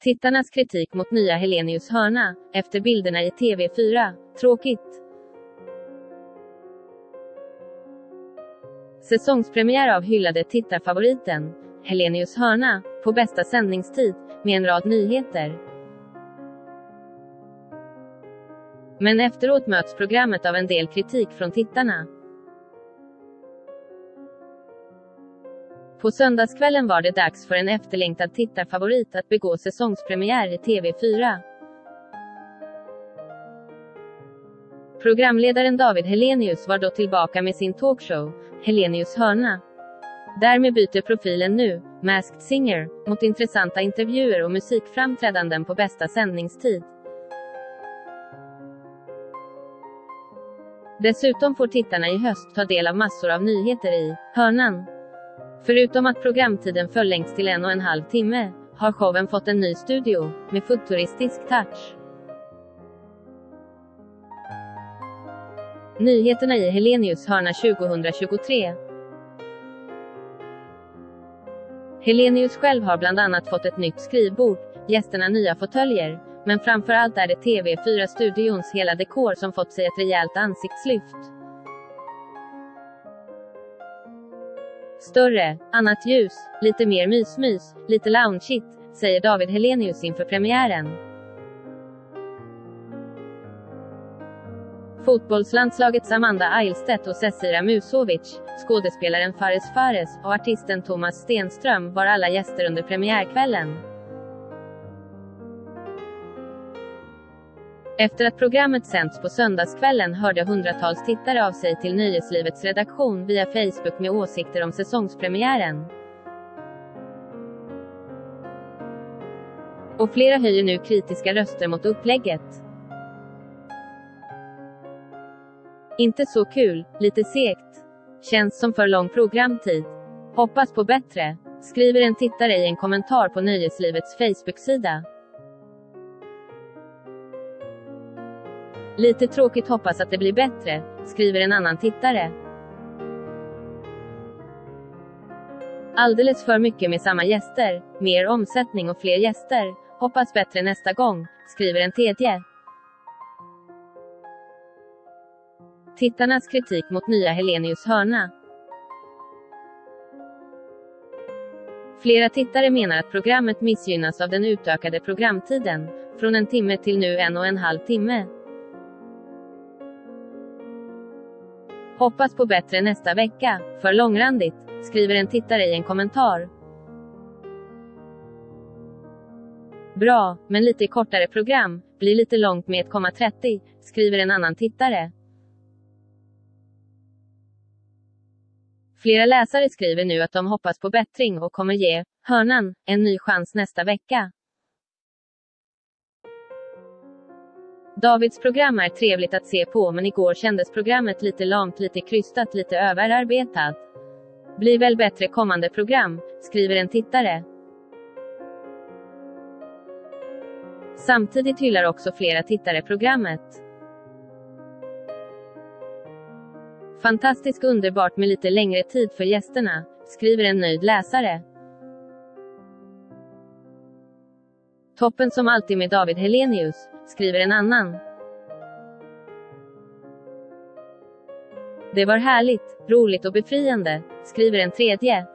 Tittarnas kritik mot nya Helenius hörna, efter bilderna i TV4. Tråkigt. Säsongspremiär av hyllade tittarfavoriten, Helenius hörna, på bästa sändningstid, med en rad nyheter. Men efteråt möts programmet av en del kritik från tittarna. På söndagskvällen var det dags för en efterlängtad tittarfavorit att begå säsongspremiär i TV4. Programledaren David Helenius var då tillbaka med sin talkshow, Helenius hörna. Därmed byter profilen nu, Masked Singer, mot intressanta intervjuer och musikframträdanden på bästa sändningstid. Dessutom får tittarna i höst ta del av massor av nyheter i hörnan. Förutom att programtiden förlängts till en och en halv timme, har showen fått en ny studio, med futuristisk touch. Nyheterna i Helenius hörna 2023 Helenius själv har bland annat fått ett nytt skrivbord, gästerna nya fåtöljer, men framför allt är det TV4-studions hela dekor som fått sig ett rejält ansiktslyft. Större, annat ljus, lite mer mysmys, lite loungeigt, säger David Helenius inför premiären. Fotbollslandslagets Amanda Ailstedt och Cecilia Musovic, skådespelaren Fares Fares och artisten Thomas Stenström var alla gäster under premiärkvällen. Efter att programmet sänts på söndagskvällen hörde hundratals tittare av sig till Nöjeslivets redaktion via Facebook med åsikter om säsongspremiären. Och flera höjer nu kritiska röster mot upplägget. Inte så kul, lite segt. Känns som för lång programtid. Hoppas på bättre, skriver en tittare i en kommentar på Nöjeslivets Facebook-sida. Lite tråkigt hoppas att det blir bättre, skriver en annan tittare. Alldeles för mycket med samma gäster, mer omsättning och fler gäster. Hoppas bättre nästa gång, skriver en tredje. Tittarnas kritik mot nya Helenius hörna. Flera tittare menar att programmet missgynnas av den utökade programtiden, från en timme till nu en och en halv timme. Hoppas på bättre nästa vecka, för långrandigt, skriver en tittare i en kommentar. Bra, men lite kortare program, blir lite långt med 1,30, skriver en annan tittare. Flera läsare skriver nu att de hoppas på bättring och kommer ge hörnan en ny chans nästa vecka. Davids program är trevligt att se på men igår kändes programmet lite lamt, lite krystat, lite överarbetat. Blir väl bättre kommande program, skriver en tittare. Samtidigt hyllar också flera tittare programmet. Fantastiskt underbart med lite längre tid för gästerna, skriver en nöjd läsare. Toppen som alltid med David Helenius, skriver en annan. Det var härligt, roligt och befriande, skriver en tredje.